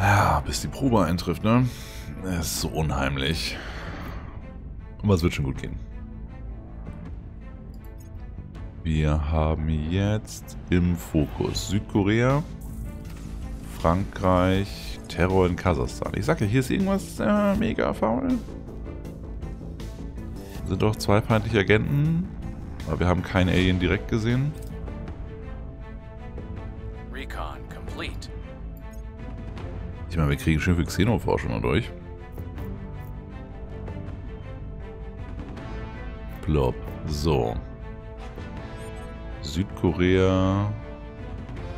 Ja, bis die Probe eintrifft, ne? Es ist so unheimlich. Aber es wird schon gut gehen. Wir haben jetzt im Fokus Südkorea, Frankreich, Terror in Kasachstan. Ich sag ja, hier ist irgendwas äh, mega faul. Sind doch zwei feindliche Agenten, aber wir haben keinen Alien direkt gesehen. Ich meine, wir kriegen schön viel Xenoforschung durch. Plop. So. Südkorea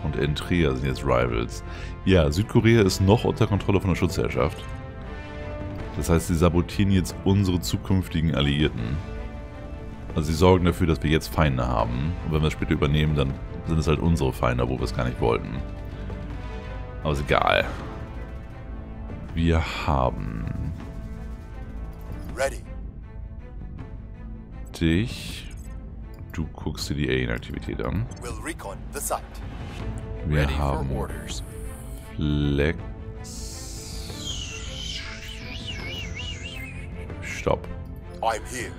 und Eritrea sind jetzt Rivals. Ja, Südkorea ist noch unter Kontrolle von der Schutzherrschaft. Das heißt, sie sabotieren jetzt unsere zukünftigen Alliierten. Also sie sorgen dafür, dass wir jetzt Feinde haben. Und wenn wir es später übernehmen, dann sind es halt unsere Feinde, wo wir es gar nicht wollten. Aber ist egal. Wir haben Ready. dich. Du guckst dir die Alien-Aktivität an. We'll recon the site. Wir Ready for haben orders. Flex. Stopp. I'm here.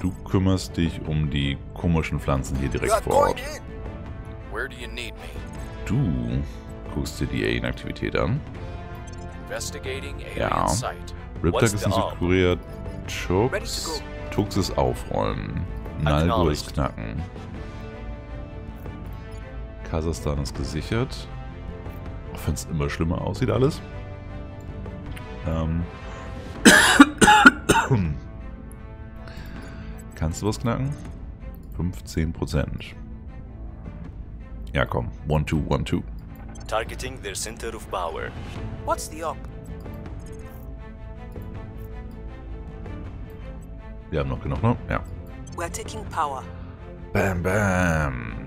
Du kümmerst dich um die komischen Pflanzen hier direkt vor Ort. in. Where do you need me? Du guckst dir die Alien-Aktivität an. Ja. Riptag ist in? Südkorea. To Tux. Ist aufräumen. Nalgo ist knacken. Kasachstan ist gesichert. Auch wenn es immer schlimmer aussieht alles. Ähm. Kannst du was knacken? 15%. Ja, komm. One, two, one, two. Targeting their center of power. What's the up? Wir haben noch genug, ne? Ja. We're taking power. Bam, bam.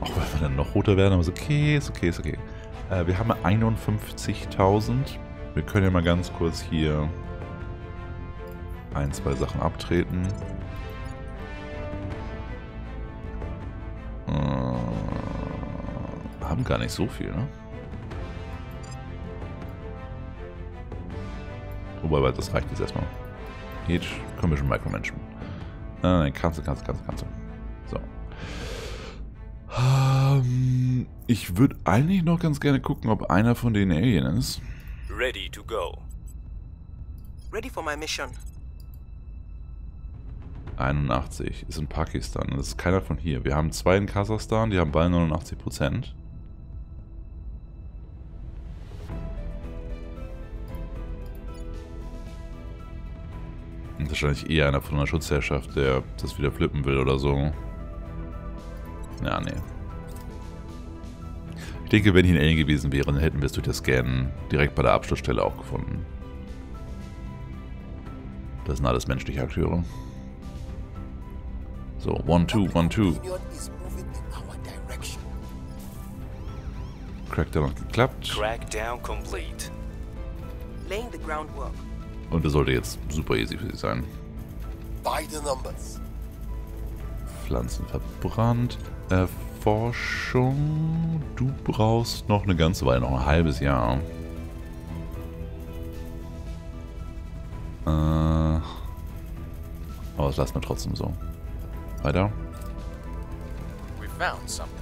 Auch wenn wir dann noch roter werden, aber ist okay, ist okay, ist okay. Äh, wir haben 51.000. Wir können ja mal ganz kurz hier ein, zwei Sachen abtreten. Haben gar nicht so viel, ne? Wobei, das reicht jetzt erstmal. Wir schon Micromanagement. Nein, nein, kannst du, kannst du, kannst du, kannst du. So. Ähm, ich würde eigentlich noch ganz gerne gucken, ob einer von den Alien ist. Ready to go. Ready for my mission. 81 ist in Pakistan. Das ist keiner von hier. Wir haben zwei in Kasachstan, die haben beide 89 Prozent. Und Wahrscheinlich eher einer von der Schutzherrschaft, der das wieder flippen will oder so. Ja, nee. Ich denke, wenn hier ein Alien gewesen wäre, dann hätten wir es durch das Scannen direkt bei der Absturzstelle auch gefunden. Das sind alles menschliche Akteure. So, one, two, one, two. Crackdown hat geklappt. Crackdown complete. Laying the groundwork. Und das sollte jetzt super easy für sie sein. Pflanzen verbrannt. Erforschung. Du brauchst noch eine ganze Weile, noch ein halbes Jahr. Äh, aber das lassen wir trotzdem so. Weiter. We found something.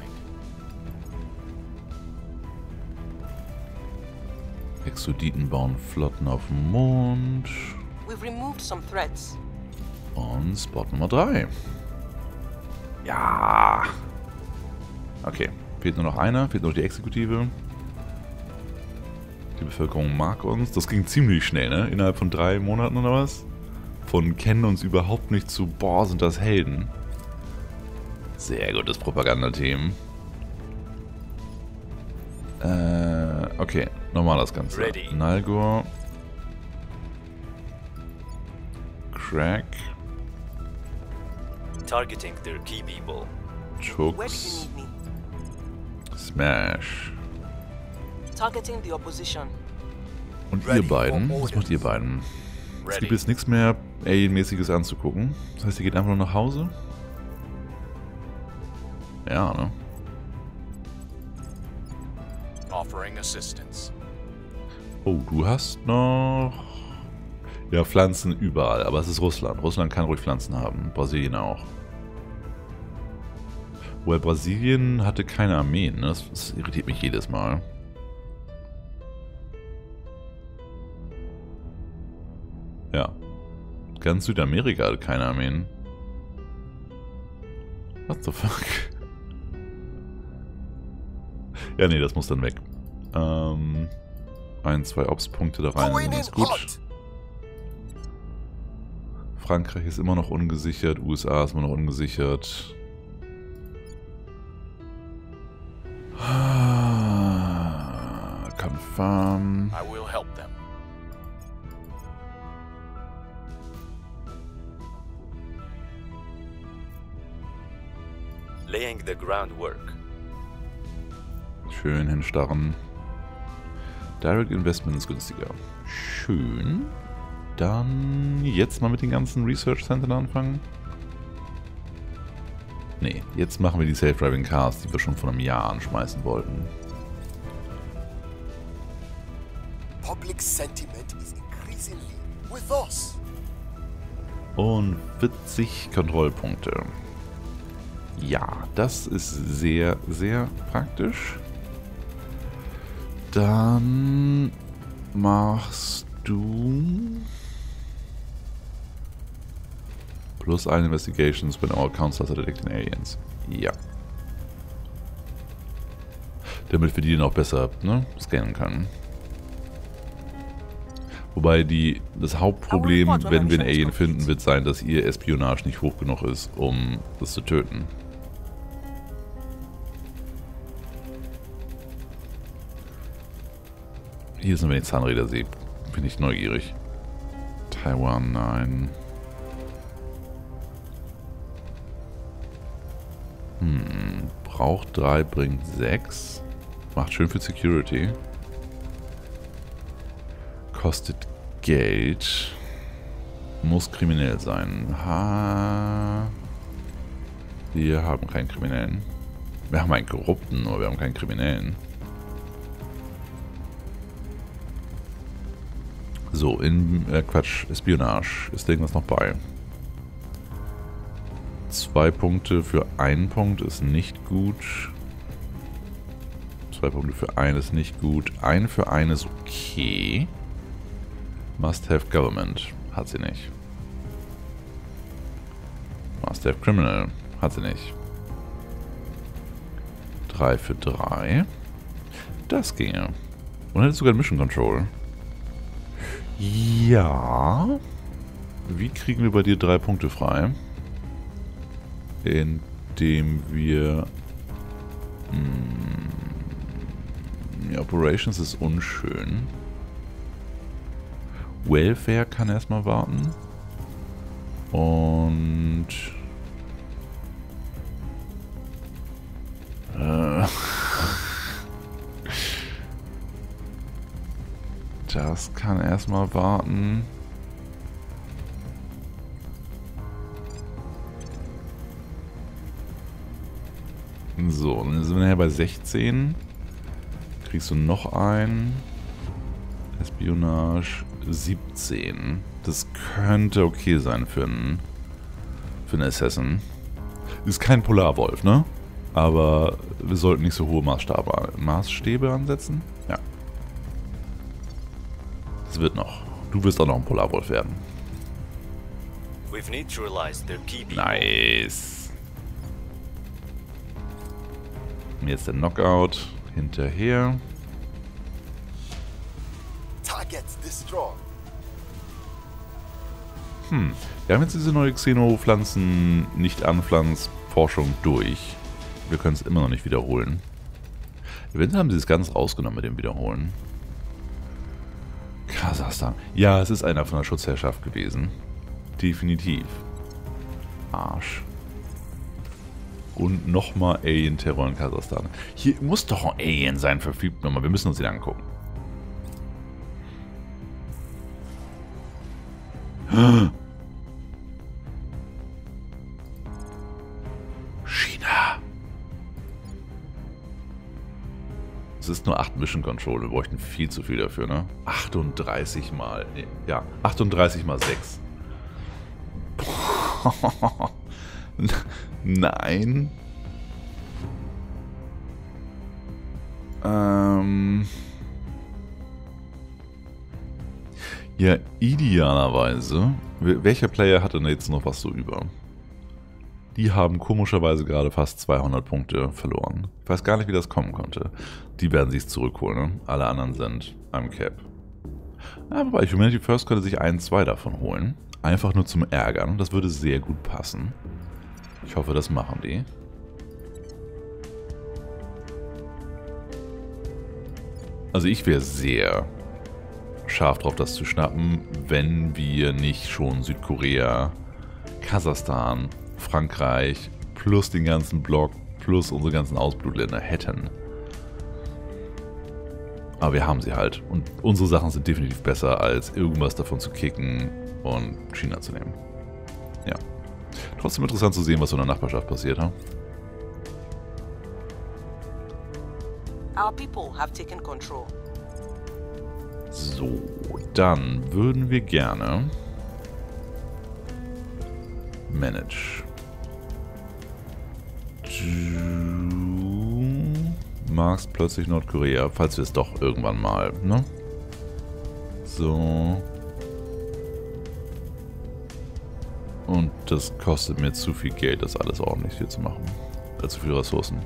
Exoditen bauen Flotten auf dem Mond. We've removed some threats. Und Spot Nummer 3. Ja. Okay. Fehlt nur noch einer. Fehlt nur noch die Exekutive. Die Bevölkerung mag uns. Das ging ziemlich schnell, ne? Innerhalb von drei Monaten oder was? Von kennen uns überhaupt nicht zu, boah, sind das Helden. Sehr gutes Propagandateam. Äh, okay. Nochmal das Ganze. Ready. Nalgor. Crack. Targeting their key people. Chooks. Smash. Targeting the opposition. Und Ready ihr beiden, was macht ihr beiden? Es gibt jetzt nichts mehr Alien-mäßiges anzugucken. Das heißt, ihr geht einfach nur nach Hause? Ja, ne? offering assistance. Oh, du hast noch... Ja, Pflanzen überall, aber es ist Russland. Russland kann ruhig Pflanzen haben. Brasilien auch. Wobei Brasilien hatte keine Armeen, ne? das, das irritiert mich jedes Mal. Ja. Ganz Südamerika hat keine Armeen. What the fuck? Ja, nee, das muss dann weg. Ähm, ein, zwei Ops-Punkte da rein, in ist gut. Frankreich ist immer noch ungesichert, USA ist immer noch ungesichert. Ah, Confirm. I will help them. Laying the groundwork. Schön hinstarren. Direct Investment ist günstiger. Schön. Dann jetzt mal mit den ganzen Research Centern anfangen. Nee, jetzt machen wir die Self-Driving Cars, die wir schon vor einem Jahr anschmeißen wollten. Public sentiment is increasingly with us. Und 40 Kontrollpunkte. Ja, das ist sehr, sehr praktisch. Dann machst du plus ein Investigations when our counselors are detecting aliens. Ja. Damit wir die dann auch besser ne, scannen können. Wobei die, das Hauptproblem, wenn wir einen Alien finden, wird sein, dass ihr Espionage nicht hoch genug ist, um das zu töten. Hier sind, wenn ich Zahnräder sehe, bin ich neugierig. Taiwan, nein. Hm, braucht 3, bringt 6. Macht schön für Security. Kostet Geld. Muss kriminell sein. Ha. Wir haben keinen Kriminellen. Wir haben einen Korrupten, aber wir haben keinen Kriminellen. So, in äh, Quatsch, Espionage. Ist irgendwas noch bei? Zwei Punkte für einen Punkt ist nicht gut. Zwei Punkte für einen ist nicht gut. Ein für einen ist okay. Must have Government. Hat sie nicht. Must have Criminal. Hat sie nicht. Drei für drei. Das ginge. Und hätte sogar Mission Control. Ja. Wie kriegen wir bei dir drei Punkte frei? Indem wir... Hm, ja, Operations ist unschön. Welfare kann erstmal warten. Und... das kann erstmal warten. So, dann sind wir nachher bei 16. Kriegst du noch ein. Espionage 17. Das könnte okay sein für einen, für einen Assassin. Ist kein Polarwolf, ne? Aber wir sollten nicht so hohe Maßstabe, Maßstäbe ansetzen. Das wird noch. Du wirst auch noch ein Polarwolf werden. Nice. Jetzt der Knockout. Hinterher. Hm. Wir haben jetzt diese neue Xenopflanzen nicht anpflanz Forschung durch. Wir können es immer noch nicht wiederholen. Eventuell haben sie es ganz rausgenommen mit dem Wiederholen. Kasachstan. Ja, es ist einer von der Schutzherrschaft gewesen. Definitiv. Arsch. Und nochmal Alien-Terror in Kasachstan. Hier muss doch ein Alien sein, verfügt nochmal. Wir müssen uns den angucken. Ist nur 8 Mission Control. Wir bräuchten viel zu viel dafür, ne? 38 mal. Nee, ja, 38 mal 6. Nein. Ähm. Ja, idealerweise. Welcher Player hat denn jetzt noch was so über? Die haben komischerweise gerade fast 200 Punkte verloren. Ich weiß gar nicht, wie das kommen konnte. Die werden sich zurückholen. Ne? Alle anderen sind am Cap. Aber bei Humanity First könnte sich ein, zwei davon holen. Einfach nur zum Ärgern. Das würde sehr gut passen. Ich hoffe, das machen die. Also ich wäre sehr scharf drauf, das zu schnappen, wenn wir nicht schon Südkorea, Kasachstan, Frankreich plus den ganzen Block plus unsere ganzen Ausblutländer hätten. Aber wir haben sie halt. Und unsere Sachen sind definitiv besser, als irgendwas davon zu kicken und China zu nehmen. Ja. Trotzdem interessant zu sehen, was so in der Nachbarschaft passiert, ha? Our people have taken control. So, dann würden wir gerne Manage. Magst plötzlich Nordkorea, falls wir es doch irgendwann mal, ne? So. Und das kostet mir zu viel Geld, das alles ordentlich hier zu machen. Äh, zu viele Ressourcen.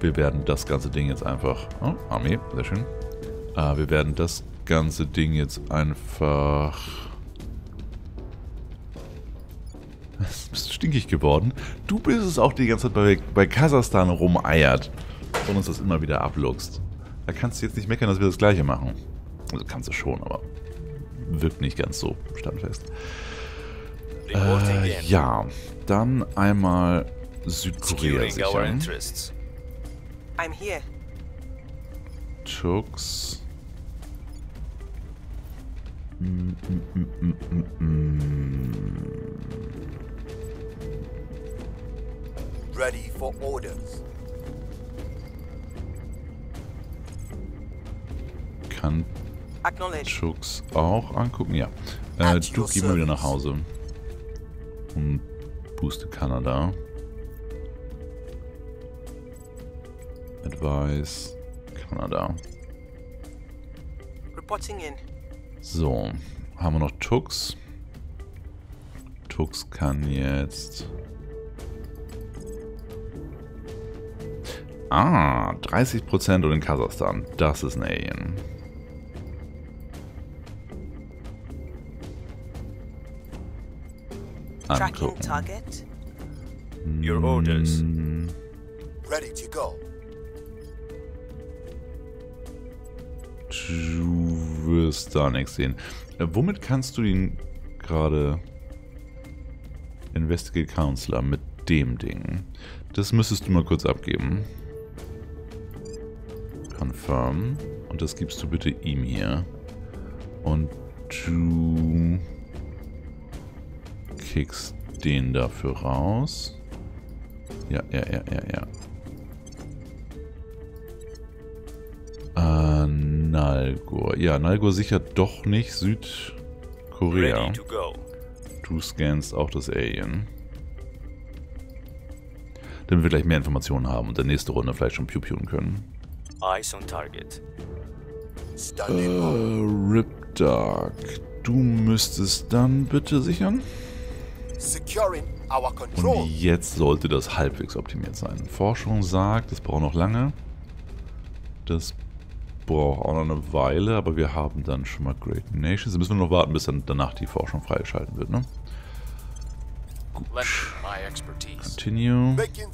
Wir werden das ganze Ding jetzt einfach... Oh, Armee, sehr schön. Äh, wir werden das ganze Ding jetzt einfach... stinkig geworden? Du bist es auch die ganze Zeit bei, bei Kasachstan rumeiert und uns das immer wieder abluchst. Da kannst du jetzt nicht meckern, dass wir das gleiche machen. Also kannst du schon, aber wirkt nicht ganz so standfest. Äh, ja, dann einmal Südkorea sichern. I'm here. Chooks. Mm, mm, mm, mm, mm. Ready for orders. Kann Acknowledge. Chooks auch angucken? Ja. Äh, du your geh mal wieder nach. Hause. Und booste Kanada. Advice. Kanada. Reporting in. So, haben wir noch Tux. Tux kann jetzt... Ah, 30% und in Kasachstan. Das ist ein Alien. Tracking Angucken. target. Your orders. Hm, Ready to go. Du wirst da nichts sehen. Äh, womit kannst du ihn gerade Investigate Counselor mit dem Ding? Das müsstest du mal kurz abgeben. Confirm. Und das gibst du bitte ihm hier. Und du kickst den dafür raus. Ja, ja, ja, ja, ja. Äh, Nalgor. Ja, Nalgor sichert doch nicht Südkorea. Du scannst auch das Alien. Damit wir gleich mehr Informationen haben und in der nächsten Runde vielleicht schon piu-piuen können. Eyes on target. Äh, Rip Dark. Du müsstest dann bitte sichern. Securing our Und control. jetzt sollte das halbwegs optimiert sein. Forschung sagt, das braucht noch lange. Das braucht auch noch eine Weile, aber wir haben dann schon mal Great Nations. Da müssen wir noch warten, bis dann danach die Forschung freigeschalten wird, ne? Expertise. Continue. Making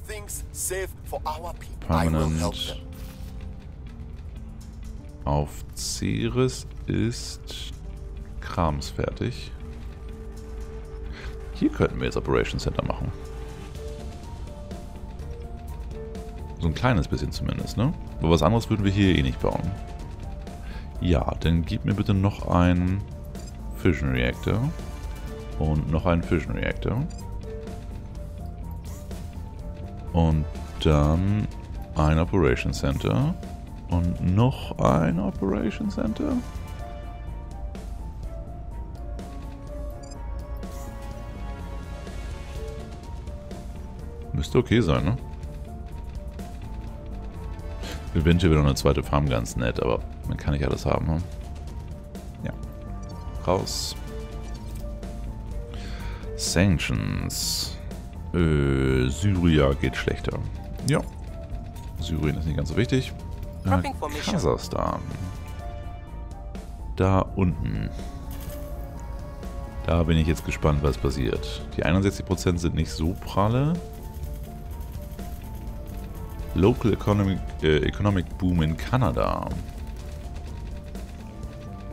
Auf Ceres ist Krams fertig. Hier könnten wir jetzt Operation Center machen. So ein kleines bisschen zumindest, ne? Aber was anderes würden wir hier eh nicht bauen. Ja, dann gib mir bitte noch einen Fission Reactor. Und noch einen Fission Reactor. Und dann ein Operation Center. Und noch ein Operation Center. Müsste okay sein, ne? Eventuell wieder eine zweite Farm ganz nett, aber man kann nicht alles haben, ne? Ja. Raus. Sanctions. Äh, Syria geht schlechter. Ja. Syrien ist nicht ganz so wichtig. Äh. Kasachstan. Da unten. Da bin ich jetzt gespannt, was passiert. Die 61% sind nicht so pralle. Local Economic, äh, Economic Boom in Kanada.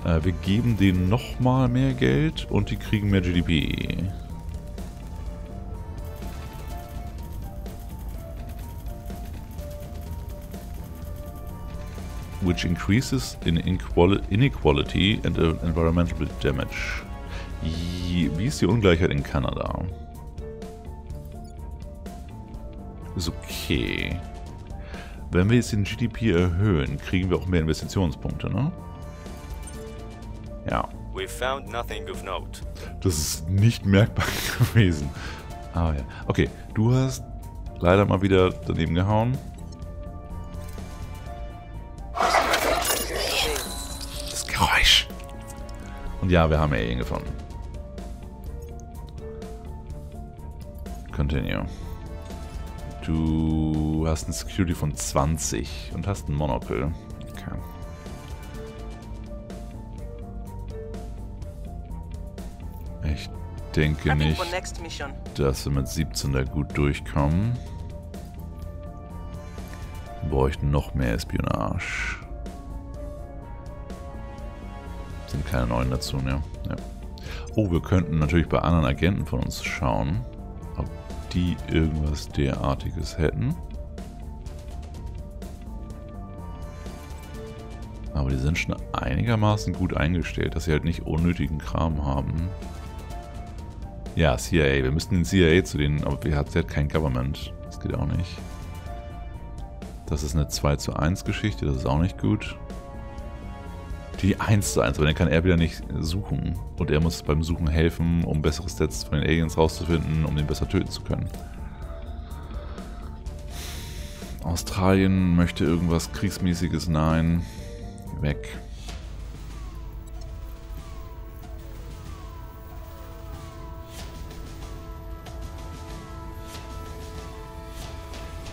Äh, wir geben denen nochmal mehr Geld und die kriegen mehr GDP. Which increases in inequali- inequality and uh, environmental damage. Wie ist die Ungleichheit in Kanada? Ist okay. Wenn wir jetzt den GDP erhöhen, kriegen wir auch mehr Investitionspunkte, ne? Ja, We found nothing of note. das ist nicht merkbar gewesen. Ah ja. Okay, du hast leider mal wieder daneben gehauen. Ja, wir haben Alien gefunden. Continue. Du hast eine Security von 20 und hast ein Monocle. Okay. Ich denke nicht, dass wir mit 17 da gut durchkommen. Wir bräuchten noch mehr Espionage. Keine neuen dazu, ne? Ja. Oh, wir könnten natürlich bei anderen Agenten von uns schauen, ob die irgendwas derartiges hätten. Aber die sind schon einigermaßen gut eingestellt, dass sie halt nicht unnötigen Kram haben. Ja, CIA. Wir müssten den CIA zu denen, aber wir hat kein Government. Das geht auch nicht. Das ist eine 2 zu 1 Geschichte, das ist auch nicht gut. Die 1 zu 1, aber dann kann er wieder nicht suchen. Und er muss beim Suchen helfen, um bessere Stats von den Aliens rauszufinden, um den besser töten zu können. Australien möchte irgendwas Kriegsmäßiges, nein. Weg.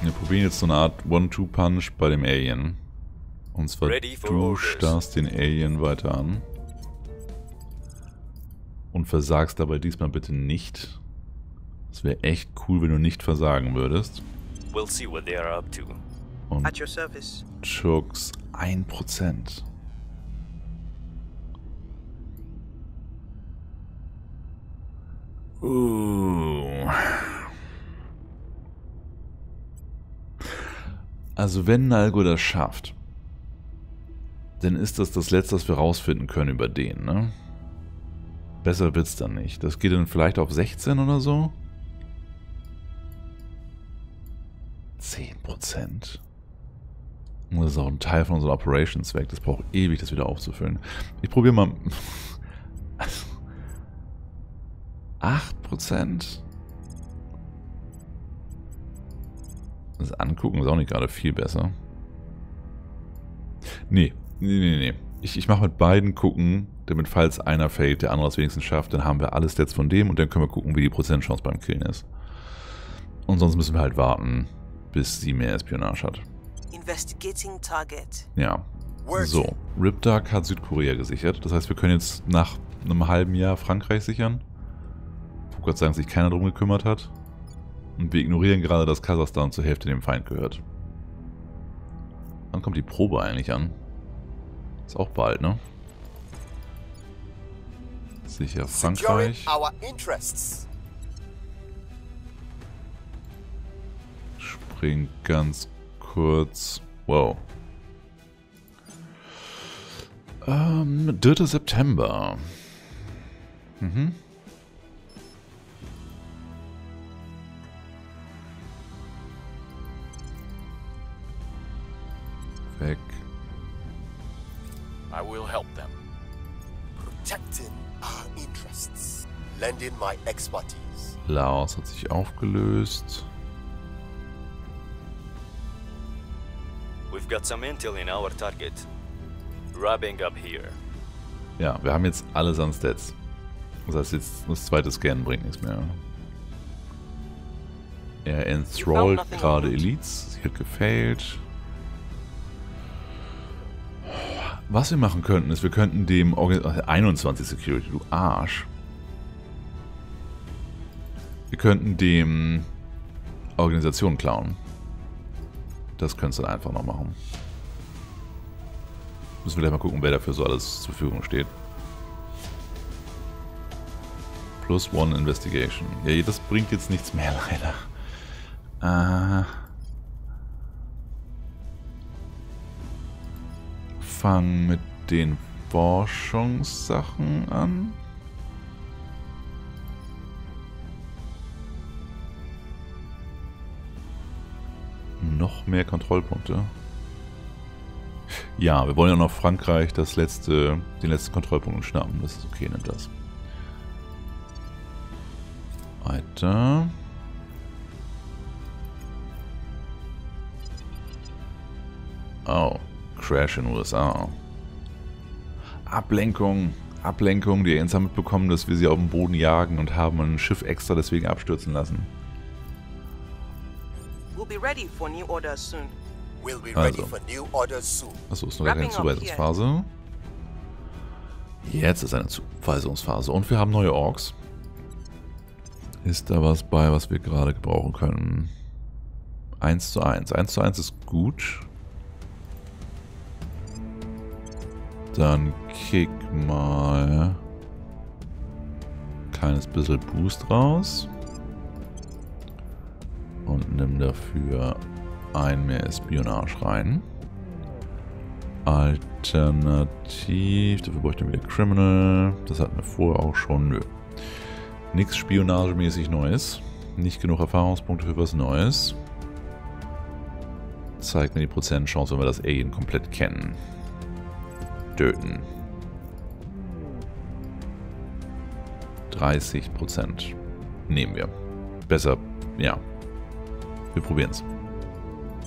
Wir probieren jetzt so eine Art One-Two-Punch bei dem Alien. Und zwar Ready for du orders. starrst den Alien weiter an. Und versagst dabei diesmal bitte nicht. Es wäre echt cool, wenn du nicht versagen würdest. We'll see what they are up to. Und At your service. Chooks 1%. Uh. Also wenn Nalgo das schafft, dann ist das das Letzte, was wir rausfinden können über den, ne? Besser wird's dann nicht. Das geht dann vielleicht auf 16 oder so? 10%. Und das ist auch ein Teil von unseren Operations weg. Das braucht ewig, das wieder aufzufüllen. Ich probiere mal. 8%? Das Angucken ist auch nicht gerade viel besser. Nee, nee, nee, nee. Ich, ich mache mit beiden gucken, damit falls einer fällt, der andere es wenigstens schafft, dann haben wir alle Stats von dem und dann können wir gucken, wie die Prozentchance beim Killen ist. Und sonst müssen wir halt warten, bis sie mehr Espionage hat. Investigating target. Ja. So, Ripdark hat Südkorea gesichert. Das heißt, wir können jetzt nach einem halben Jahr Frankreich sichern. Wo Gott sei Dank sich keiner drum gekümmert hat. Und wir ignorieren gerade, dass Kasachstan zur Hälfte dem Feind gehört. Wann kommt die Probe eigentlich an? Ist auch bald, ne? Sicher Frankreich. Spring ganz kurz. Wow. Ähm, 3. September. Mhm. Interests. Lending my expertise. Laos hat sich aufgelöst. We've got some intel in our target. Wrapping up here. Ja, wir haben jetzt alles an Stats. Das heißt, jetzt das zweite Scan bringt nichts mehr. Er enthrallt gerade. Elites. Sie hat gefailt. Was wir machen könnten, ist, wir könnten dem Organ 21 Security, du Arsch. Wir könnten dem Organisation klauen. Das könntest du dann einfach noch machen. Müssen wir gleich mal gucken, wer dafür so alles zur Verfügung steht. Plus One Investigation. Ja, das bringt jetzt nichts mehr, leider. Äh. Fang mit den Forschungssachen an. Noch mehr Kontrollpunkte. Ja, wir wollen ja noch Frankreich das letzte, den letzten Kontrollpunkt schnappen. Das ist okay, nimmt das. Weiter. Oh, Crash in USA. Ablenkung, Ablenkung. Die Aliens haben mitbekommen, dass wir sie auf dem Boden jagen und haben ein Schiff extra deswegen abstürzen lassen. We'll be ready for new orders soon. We'll be ready Also. for new orders soon. Achso, ist noch gar keine Zuweisungsphase. Jetzt ist eine Zuweisungsphase. Und wir haben neue Orks. Ist da was bei, was wir gerade gebrauchen können? 1 zu 1. 1 zu 1 ist gut. Dann kick mal kleines bisschen Boost raus. Und nimm dafür ein mehr Espionage rein. Alternativ, dafür bräuchte ich wieder Criminal. Das hatten wir vorher auch schon. Nö. Nichts spionagemäßig Neues. Nicht genug Erfahrungspunkte für was Neues. Zeigt mir die Prozentchance, wenn wir das Alien komplett kennen. Töten. 30 Prozent. Nehmen wir. Besser, ja. Wir probieren es.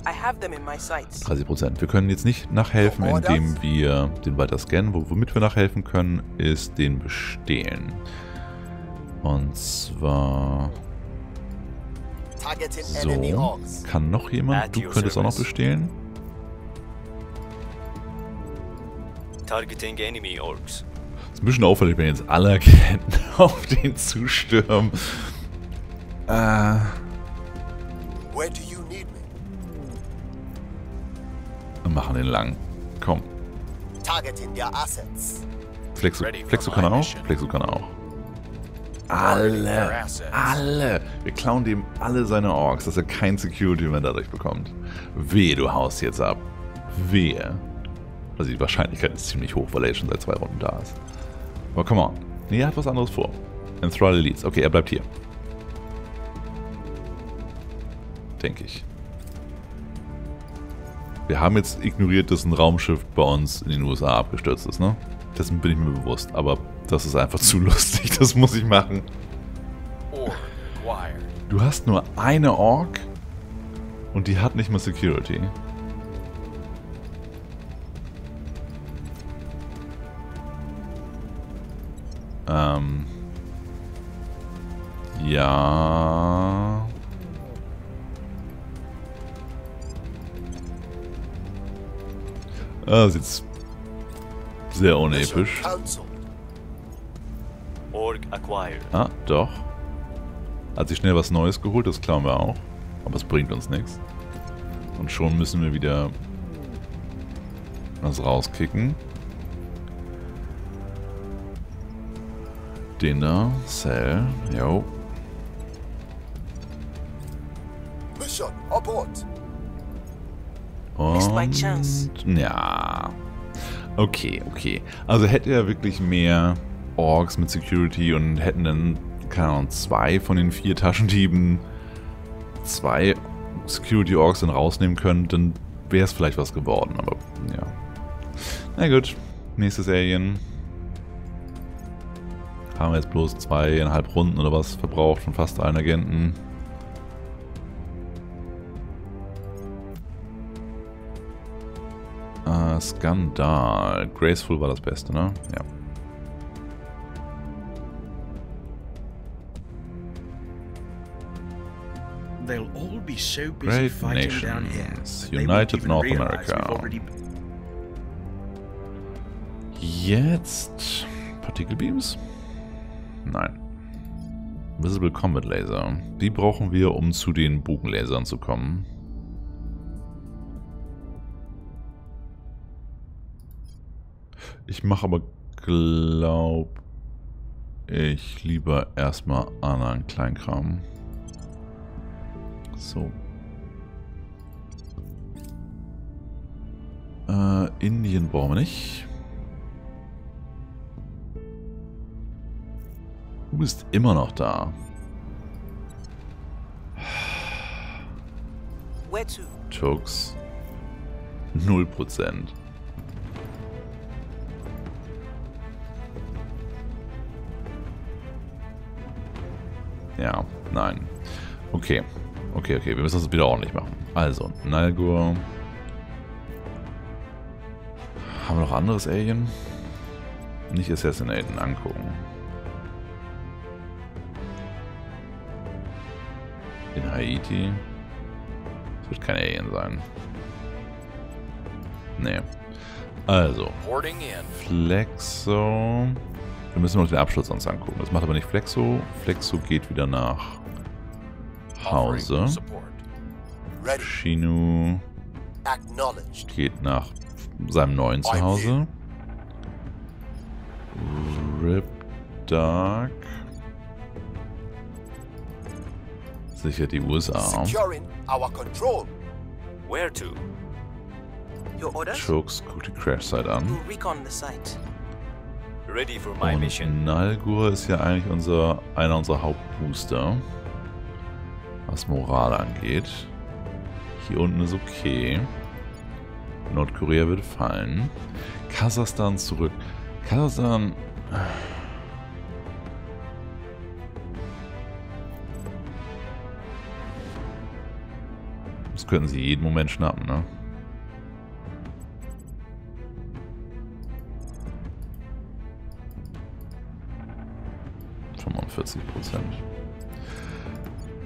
I have them in my sights. 30 Prozent. Wir können jetzt nicht nachhelfen, indem wir den weiter scannen. Wo- Womit wir nachhelfen können, ist den bestehlen. Und zwar Targeting enemy so. orcs. Kann noch jemand? Du könntest auch noch bestehlen. Targeting enemy orcs. Ist ein bisschen auffällig, wenn jetzt alle auf den zustürmen. Äh, Where do you need me? wir machen den lang. Komm. Targeting their assets. Flexo, Flexo kann er auch. Flexo kann auch. Alle. Alle. Wir klauen dem alle seine Orks, dass er kein Security mehr dadurch bekommt. Wehe, du haust jetzt ab. Wehe. Also die Wahrscheinlichkeit ist ziemlich hoch, weil er jetzt schon seit zwei Runden da ist. Aber come on. Nee, er hat was anderes vor. Enthrall Elites. Okay, er bleibt hier. Denke ich. Wir haben jetzt ignoriert, dass ein Raumschiff bei uns in den USA abgestürzt ist, ne? Dessen bin ich mir bewusst. Aber das ist einfach zu lustig. Das muss ich machen. Du hast nur eine Ork und die hat nicht mal Security. Ähm. Ja. Das ist jetzt sehr unepisch. Ah, doch. Hat sich schnell was Neues geholt, das klauen wir auch. Aber es bringt uns nichts. Und schon müssen wir wieder was rauskicken. Den da, Cell, jo. Mission abort. Und, ja. Okay, okay. Also hätte er wirklich mehr Orks mit Security und hätten dann, keine Ahnung, zwei von den vier Taschendieben zwei Security Orks dann rausnehmen können, dann wäre es vielleicht was geworden. Aber Na gut, nächstes Alien. Haben wir jetzt bloß zweieinhalb Runden oder was verbraucht von fast allen Agenten. Skandal. Graceful war das Beste, ne? Ja. They'll all be so busy Great fighting down here. nations. United North America. Jetzt Partikelbeams? Nein. Visible Combat Laser. Die brauchen wir, um zu den Bogenlasern zu kommen. Ich mache aber, glaub ich, lieber erstmal anderen Kleinkram. So. Äh, Indien brauchen wir nicht. Du bist immer noch da. Where to? Chokes. Null Prozent. Ja, nein. Okay. Okay, okay. Wir müssen das wieder ordentlich machen. Also, Nalgur. Haben wir noch anderes Alien? Nicht Assassinaten, angucken. In Haiti. Das wird kein Alien sein. Nee. Also. Flexo. Wir müssen noch den Abschluss uns angucken. Das macht aber nicht Flexo. Flexo geht wieder nach Hause. Shinu Acknowledged. geht nach seinem neuen Zuhause. Ripdark sichert die USA. Securing our control. Where to? Your orders? Chokes guckt die Crash-Site an. Ready for my mission. Nalgur ist ja eigentlich unser, einer unserer Hauptbooster. Was Moral angeht. Hier unten ist okay. Nordkorea wird fallen. Kasachstan zurück. Kasachstan... Das könnten sie jeden Moment schnappen, ne? Prozent.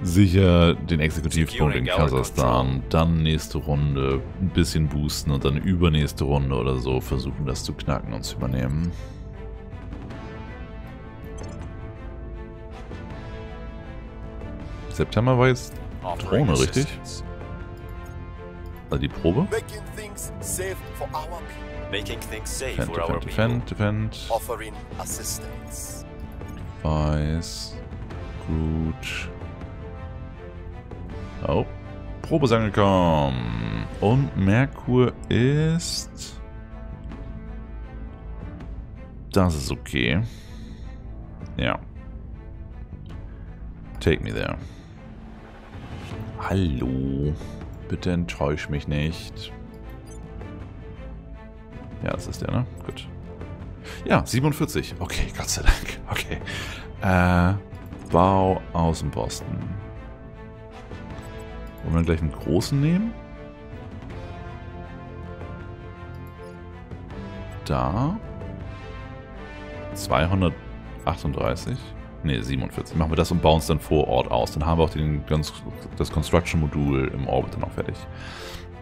Sicher den Exekutivpunkt in Kasachstan, dann nächste Runde ein bisschen boosten und dann übernächste Runde oder so versuchen das zu knacken und zu übernehmen. September war jetzt Drohne, richtig? also die Probe. Making things safe for our people. Making things safe Defend, for our defend, people. defend, defend. Offering assistance. Weiß. Gut. Oh. Probe ist angekommen. Und Merkur ist... Das ist okay. Ja. Take me there. Hallo. Bitte enttäusch mich nicht. Ja, das ist der, ne? Gut. Ja, 47. Okay, Gott sei Dank. Okay. Äh, Bau Außenposten. Wollen wir gleich einen großen nehmen? Da. 238. Ne, 47. Machen wir das und bauen es dann vor Ort aus. Dann haben wir auch den, das Construction-Modul im Orbit dann auch fertig.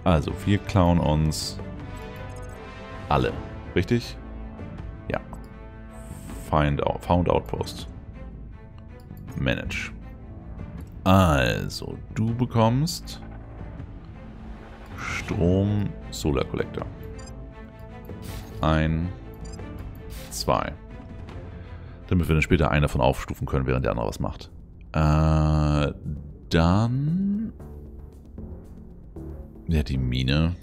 Also, wir klauen uns alle. Richtig? Find out, found Outpost. Manage. Also, du bekommst Strom Solar Collector. Ein, zwei. Damit wir dann später einen davon aufstufen können, während der andere was macht. Äh, dann... Ja, die Mine.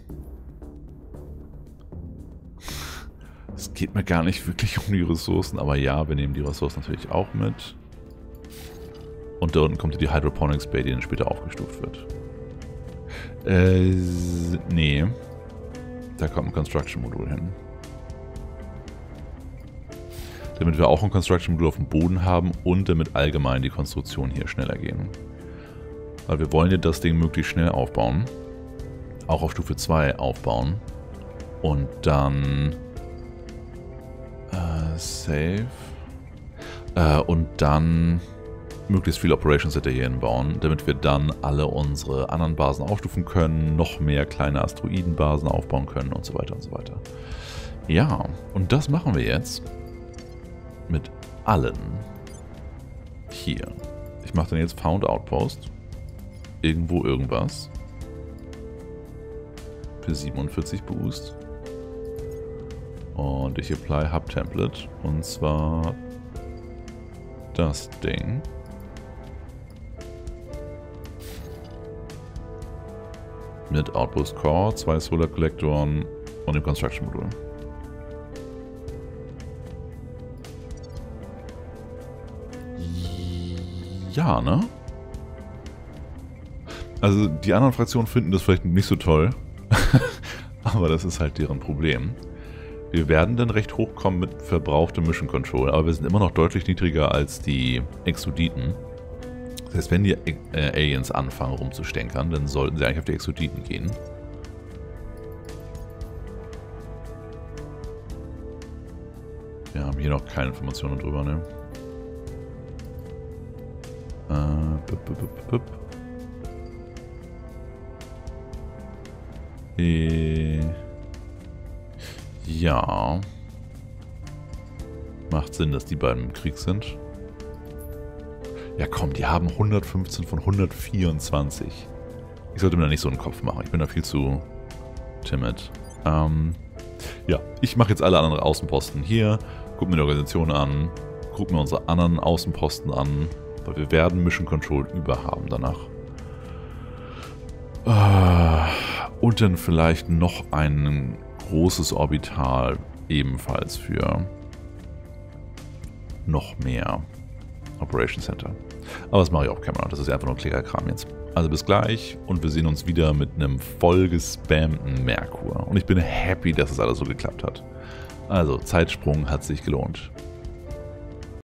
Es geht mir gar nicht wirklich um die Ressourcen, aber ja, wir nehmen die Ressourcen natürlich auch mit. Und da unten kommt die Hydroponics Bay, die dann später aufgestuft wird. Äh, nee. Da kommt ein Construction-Modul hin. damit wir auch ein Construction-Modul auf dem Boden haben und damit allgemein die Konstruktion hier schneller gehen. Weil wir wollen ja das Ding möglichst schnell aufbauen. Auch auf Stufe 2 aufbauen. Und dann... Save. Äh, und dann möglichst viel Operations Center hier hinbauen, damit wir dann alle unsere anderen Basen aufstufen können, noch mehr kleine Asteroidenbasen aufbauen können und so weiter und so weiter. Ja, und das machen wir jetzt mit allen hier. Ich mache dann jetzt Found Outpost. Irgendwo irgendwas. Für 47 Boost. Und ich apply Hub Template. Und zwar das Ding. Mit Outpost Core, zwei Solar Kollektoren und dem Construction Modul. Ja, ne? Also die anderen Fraktionen finden das vielleicht nicht so toll. aber das ist halt deren Problem. Wir werden dann recht hochkommen mit verbrauchtem Mission Control, aber wir sind immer noch deutlich niedriger als die Exoditen. Das heißt, wenn die äh, Aliens anfangen rumzustänkern, dann sollten sie eigentlich auf die Exoditen gehen. Wir haben hier noch keine Informationen drüber, ne? Äh, bup, bup, bup, äh, ja. Macht Sinn, dass die beiden im Krieg sind. Ja komm, die haben 115 von 124. Ich sollte mir da nicht so einen Kopf machen. Ich bin da viel zu timid. Ähm, ja, ich mache jetzt alle anderen Außenposten hier. Guck mir die Organisation an. Guck mir unsere anderen Außenposten an. Weil wir werden Mission Control überhaben danach. Äh, und dann vielleicht noch ein großes Orbital ebenfalls für noch mehr Operation Center. Aber das mache ich auf Kamera. Das ist einfach nur Klickerkram jetzt. Also bis gleich und wir sehen uns wieder mit einem vollgespammten Merkur. Und ich bin happy, dass es alles so geklappt hat. Also Zeitsprung hat sich gelohnt.